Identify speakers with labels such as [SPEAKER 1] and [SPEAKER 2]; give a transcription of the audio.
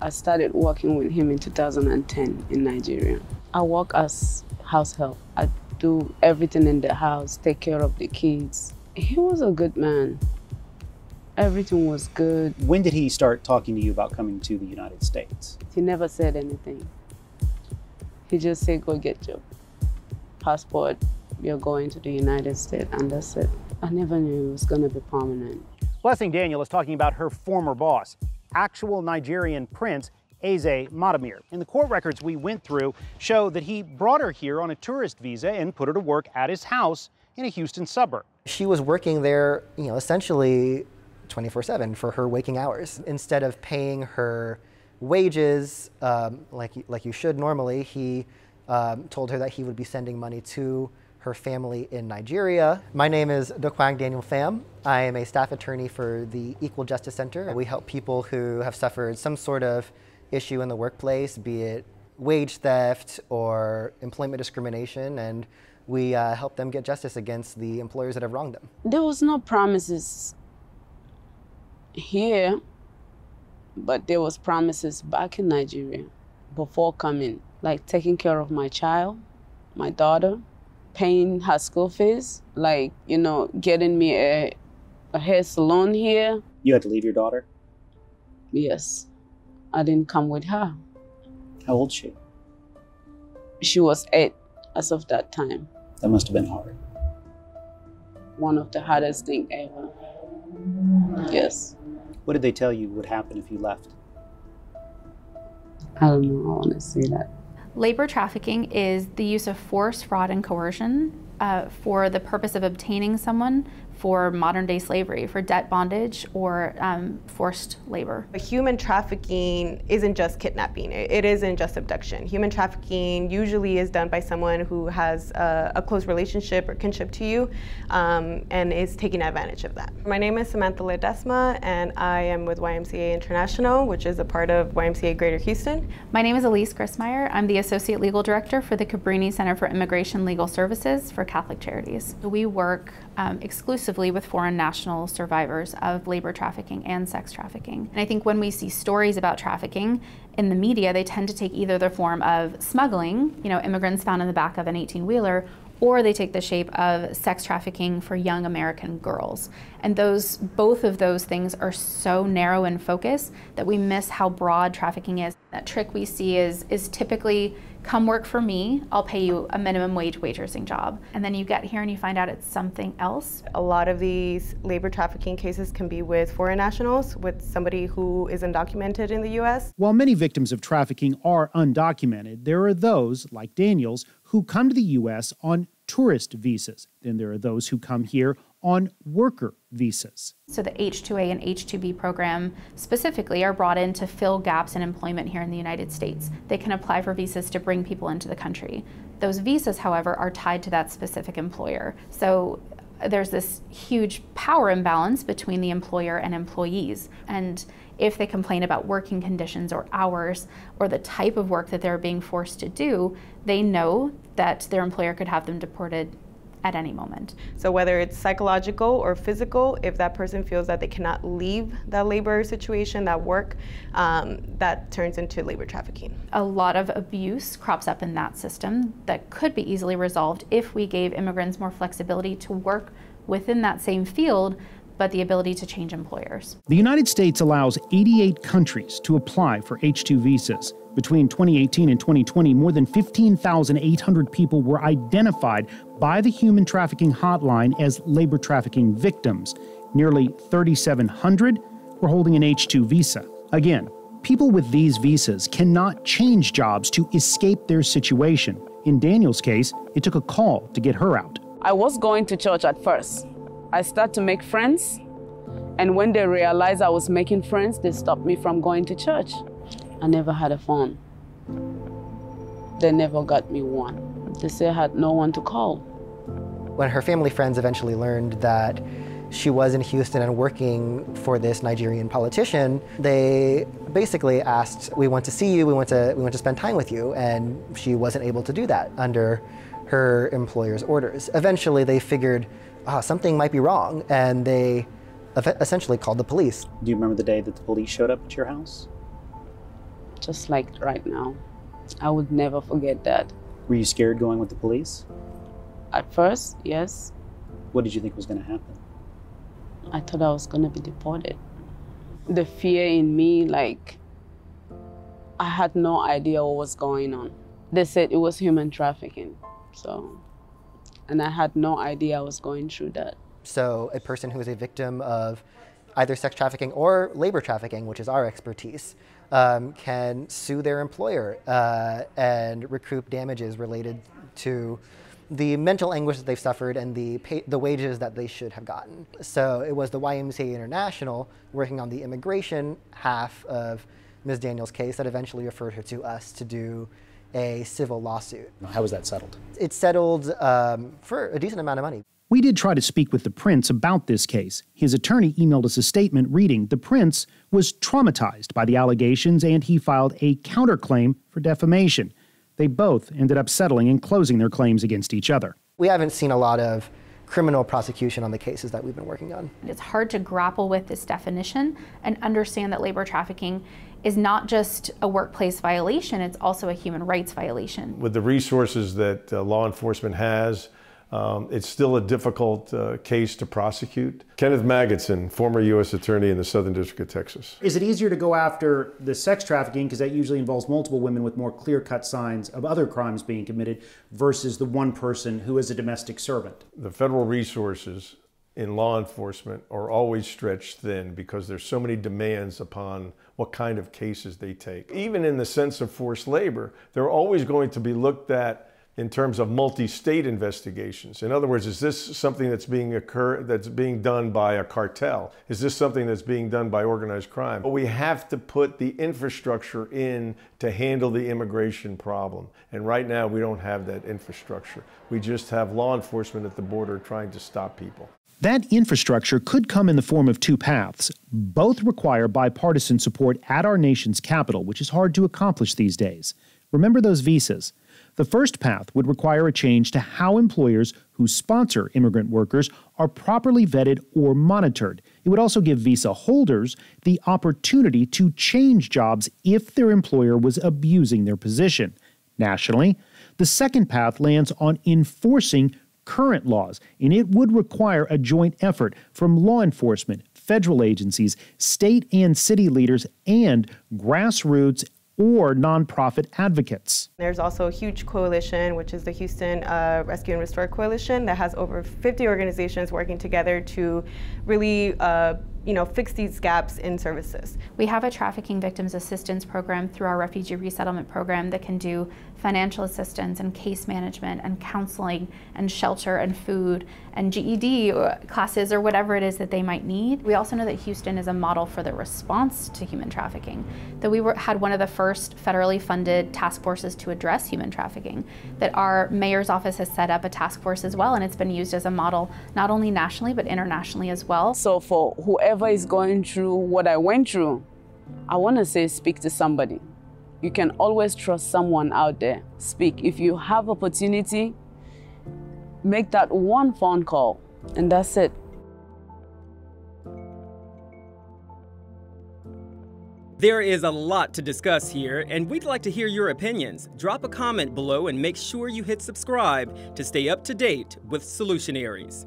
[SPEAKER 1] I started working with him in 2010 in Nigeria. I work as house help. I do everything in the house, take care of the kids. He was a good man. Everything was good.
[SPEAKER 2] When did he start talking to you about coming to the United States?
[SPEAKER 1] He never said anything. He just said, go get your passport. You're going to the United States. And that's it. I never knew it was going to be permanent.
[SPEAKER 2] Blessing Daniel is talking about her former boss, actual Nigerian prince Eze Matamir. And the court records we went through show that he brought her here on a tourist visa and put her to work at his house in a Houston suburb.
[SPEAKER 3] She was working there, you know, essentially 24/7 for her waking hours. Instead of paying her wages um, like like you should normally, he um, told her that he would be sending money to her family in Nigeria. My name is Dokwang Daniel Pham. I am a staff attorney for the Equal Justice Center. We help people who have suffered some sort of issue in the workplace, be it wage theft or employment discrimination, and we uh, help them get justice against the employers that have wronged them.
[SPEAKER 1] There was no promises here, but there was promises back in Nigeria before coming, like taking care of my child, my daughter, paying her school fees, like, you know, getting me a, a hair salon here.
[SPEAKER 2] You had to leave your daughter?
[SPEAKER 1] Yes. I didn't come with her.
[SPEAKER 2] How old she?
[SPEAKER 1] She was eight as of that time.
[SPEAKER 2] That must have been hard.
[SPEAKER 1] One of the hardest things ever. Yes.
[SPEAKER 2] What did they tell you would happen if you left?
[SPEAKER 1] I don't know. I want to say that.
[SPEAKER 4] Labor trafficking is the use of force, fraud, and coercion uh, for the purpose of obtaining someone for modern day slavery, for debt bondage or um, forced labor.
[SPEAKER 5] But Human trafficking isn't just kidnapping, it isn't just abduction. Human trafficking usually is done by someone who has a, a close relationship or kinship to you um, and is taking advantage of that. My name is Samantha Ledesma and I am with YMCA International, which is a part of YMCA Greater Houston.
[SPEAKER 4] My name is Elise Grismeyer. I'm the Associate Legal Director for the Cabrini Center for Immigration Legal Services for Catholic Charities. We work um, exclusively with foreign national survivors of labor trafficking and sex trafficking. And I think when we see stories about trafficking in the media, they tend to take either the form of smuggling, you know, immigrants found in the back of an 18 wheeler, or they take the shape of sex trafficking for young American girls. And those both of those things are so narrow in focus that we miss how broad trafficking is. That trick we see is is typically come work for me, I'll pay you a minimum wage waitressing job. And then you get here and you find out it's something else.
[SPEAKER 5] A lot of these labor trafficking cases can be with foreign nationals, with somebody who is undocumented in the US.
[SPEAKER 2] While many victims of trafficking are undocumented, there are those, like Daniels, who come to the US on tourist visas. Then there are those who come here on worker visas.
[SPEAKER 4] So the H2A and H2B program specifically are brought in to fill gaps in employment here in the United States. They can apply for visas to bring people into the country. Those visas, however, are tied to that specific employer. So there's this huge power imbalance between the employer and employees. And if they complain about working conditions or hours or the type of work that they're being forced to do, they know that their employer could have them deported at any moment.
[SPEAKER 5] So whether it's psychological or physical, if that person feels that they cannot leave that labor situation, that work, um, that turns into labor trafficking.
[SPEAKER 4] A lot of abuse crops up in that system that could be easily resolved if we gave immigrants more flexibility to work within that same field but the ability to change employers.
[SPEAKER 2] The United States allows 88 countries to apply for H 2 visas. Between 2018 and 2020, more than 15,800 people were identified by the human trafficking hotline as labor trafficking victims. Nearly 3,700 were holding an H 2 visa. Again, people with these visas cannot change jobs to escape their situation. In Daniel's case, it took a call to get her out.
[SPEAKER 1] I was going to church at first. I started to make friends, and when they realized I was making friends, they stopped me from going to church. I never had a phone. They never got me one. They say I had no one to call.
[SPEAKER 3] When her family friends eventually learned that she was in Houston and working for this Nigerian politician, they basically asked, "We want to see you. We want to we want to spend time with you." And she wasn't able to do that under her employer's orders. Eventually, they figured, "Ah, oh, something might be wrong," and they essentially called the police.
[SPEAKER 2] Do you remember the day that the police showed up at your house?
[SPEAKER 1] Just like right now. I would never forget that.
[SPEAKER 2] Were you scared going with the police?
[SPEAKER 1] At first, yes.
[SPEAKER 2] What did you think was going to happen?
[SPEAKER 1] I thought I was going to be deported. The fear in me, like, I had no idea what was going on. They said it was human trafficking. So, and I had no idea I was going through that.
[SPEAKER 3] So, a person who is a victim of either sex trafficking or labor trafficking, which is our expertise, um, can sue their employer uh, and recoup damages related to the mental anguish that they've suffered and the, pay, the wages that they should have gotten. So it was the YMCA International working on the immigration half of Ms. Daniels' case that eventually referred her to us to do a civil lawsuit.
[SPEAKER 2] How was that settled?
[SPEAKER 3] It settled um, for a decent amount of money.
[SPEAKER 2] We did try to speak with the prince about this case. His attorney emailed us a statement reading the prince was traumatized by the allegations and he filed a counterclaim for defamation. They both ended up settling and closing their claims against each other.
[SPEAKER 3] We haven't seen a lot of criminal prosecution on the cases that we've been working on.
[SPEAKER 4] It's hard to grapple with this definition and understand that labor trafficking is not just a workplace violation, it's also a human rights violation.
[SPEAKER 6] With the resources that uh, law enforcement has, um, it's still a difficult uh, case to prosecute. Kenneth Magidson, former U.S. Attorney in the Southern District of Texas.
[SPEAKER 2] Is it easier to go after the sex trafficking, because that usually involves multiple women with more clear cut signs of other crimes being committed, versus the one person who is a domestic servant?
[SPEAKER 6] The federal resources in law enforcement are always stretched thin because there's so many demands upon what kind of cases they take. Even in the sense of forced labor, they're always going to be looked at in terms of multi-state investigations. In other words, is this something that's being occur that's being done by a cartel? Is this something that's being done by organized crime? But we have to put the infrastructure in to handle the immigration problem. And right now we don't have that infrastructure. We just have law enforcement at the border trying to stop people.
[SPEAKER 2] That infrastructure could come in the form of two paths. Both require bipartisan support at our nation's capital, which is hard to accomplish these days. Remember those visas. The first path would require a change to how employers who sponsor immigrant workers are properly vetted or monitored. It would also give visa holders the opportunity to change jobs if their employer was abusing their position. Nationally, the second path lands on enforcing current laws, and it would require a joint effort from law enforcement, federal agencies, state and city leaders, and grassroots or nonprofit advocates.
[SPEAKER 5] There's also a huge coalition, which is the Houston uh, Rescue and Restore Coalition, that has over 50 organizations working together to really uh, you know, fix these gaps in services.
[SPEAKER 4] We have a trafficking victims assistance program through our refugee resettlement program that can do financial assistance and case management and counseling and shelter and food and GED classes or whatever it is that they might need. We also know that Houston is a model for the response to human trafficking, that we were, had one of the first federally funded task forces to address human trafficking, that our mayor's office has set up a task force as well and it's been used as a model not only nationally but internationally as well.
[SPEAKER 1] So for whoever is going through what I went through, I want to say speak to somebody. You can always trust someone out there. Speak. If you have opportunity, make that one phone call, and that's it.
[SPEAKER 7] There is a lot to discuss here, and we'd like to hear your opinions. Drop a comment below and make sure you hit subscribe to stay up to date with Solutionaries.